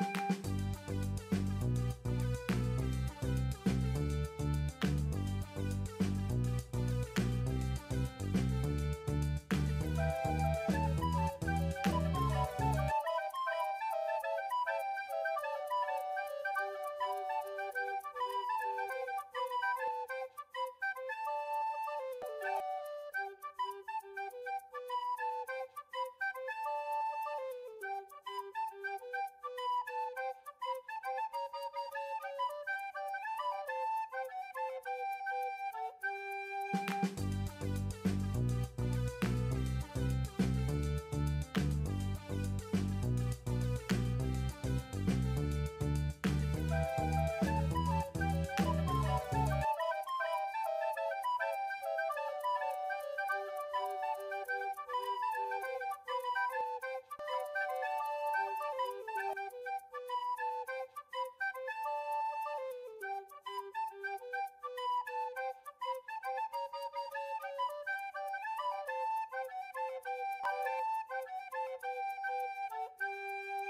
you you